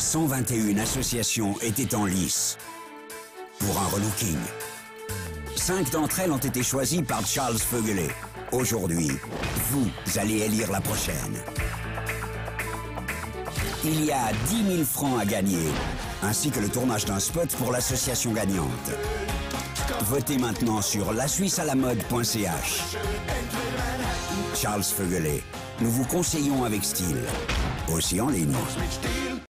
121 associations étaient en lice pour un relooking. Cinq d'entre elles ont été choisies par Charles Feugelet. Aujourd'hui, vous allez élire la prochaine. Il y a 10 000 francs à gagner, ainsi que le tournage d'un spot pour l'association gagnante. Votez maintenant sur lasuissealamode.ch. Charles Feugelet, nous vous conseillons avec style, aussi en ligne.